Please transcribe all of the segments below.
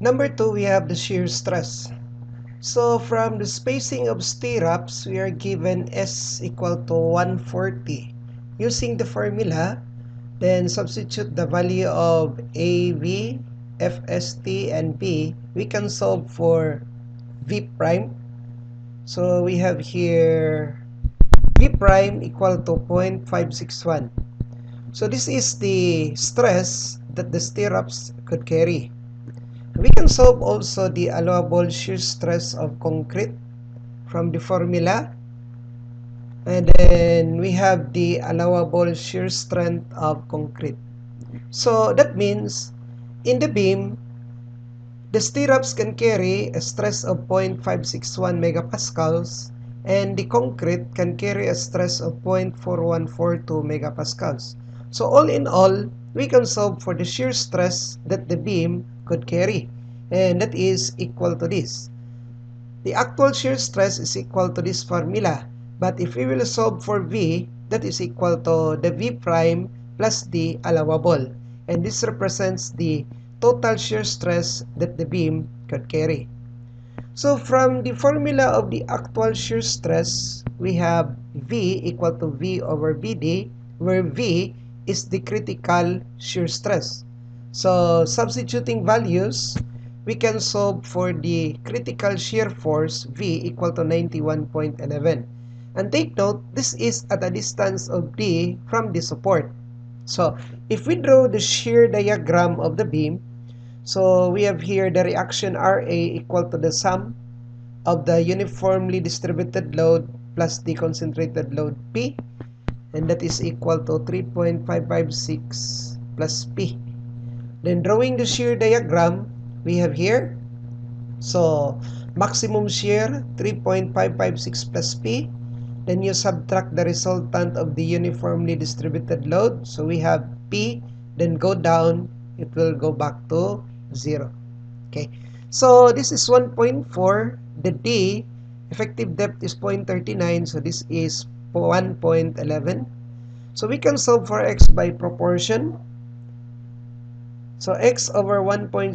Number two, we have the shear stress. So from the spacing of stirrups, we are given S equal to 140. Using the formula, then substitute the value of AV, FST, and B. We can solve for V prime. So we have here V prime equal to 0.561. So this is the stress that the stirrups could carry. We can solve also the allowable shear stress of concrete from the formula. And then we have the allowable shear strength of concrete. So that means in the beam, the stirrups can carry a stress of 0.561 megapascals and the concrete can carry a stress of 0.4142 megapascals. So all in all, we can solve for the shear stress that the beam could carry. And that is equal to this. The actual shear stress is equal to this formula. But if we will solve for V, that is equal to the V prime plus the allowable. And this represents the total shear stress that the beam could carry. So from the formula of the actual shear stress, we have V equal to V over BD, where V is the critical shear stress. So substituting values, we can solve for the critical shear force V equal to 91.11. And take note, this is at a distance of D from the support. So if we draw the shear diagram of the beam, so we have here the reaction RA equal to the sum of the uniformly distributed load plus the concentrated load P and that is equal to 3.556 plus P. Then drawing the shear diagram, we have here. So, maximum shear, 3.556 plus P. Then you subtract the resultant of the uniformly distributed load. So, we have P, then go down, it will go back to 0. Okay. So, this is 1.4. The D, effective depth is 0.39. So, this is 1.11. So, we can solve for x by proportion. So x over 1.01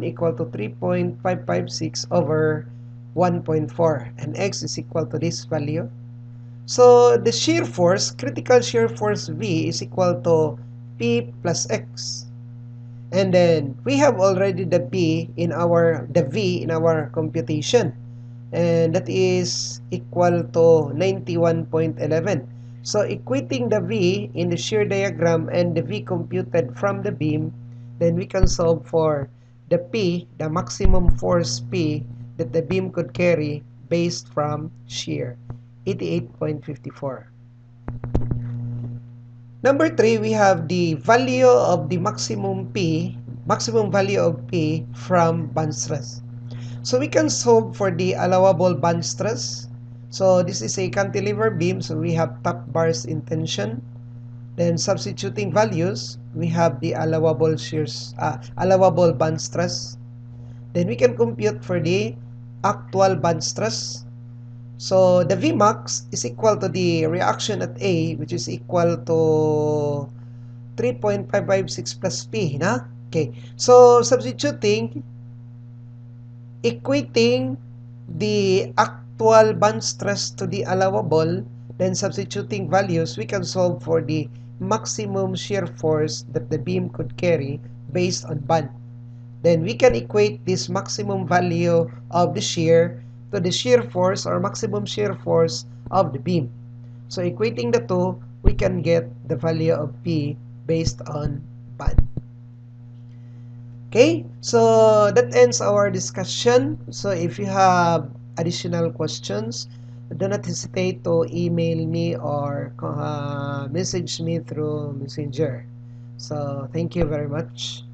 equal to 3.556 over 1.4 and x is equal to this value. So the shear force, critical shear force V is equal to P plus X. And then we have already the P in our the V in our computation. And that is equal to 91.11. So equating the V in the shear diagram and the V computed from the beam then we can solve for the P, the maximum force P that the beam could carry based from shear, 88.54. Number 3, we have the value of the maximum P, maximum value of P from band stress. So we can solve for the allowable band stress. So this is a cantilever beam, so we have top bars in tension. Then substituting values, we have the allowable shears, uh, allowable band stress. Then we can compute for the actual band stress. So the Vmax is equal to the reaction at A, which is equal to 3.556 plus P. Na? Okay. So substituting, equating the actual band stress to the allowable, then substituting values, we can solve for the maximum shear force that the beam could carry based on band. Then we can equate this maximum value of the shear to the shear force or maximum shear force of the beam. So equating the two, we can get the value of P based on band. Okay, so that ends our discussion. So if you have additional questions, do not hesitate to email me or uh, message me through messenger. So thank you very much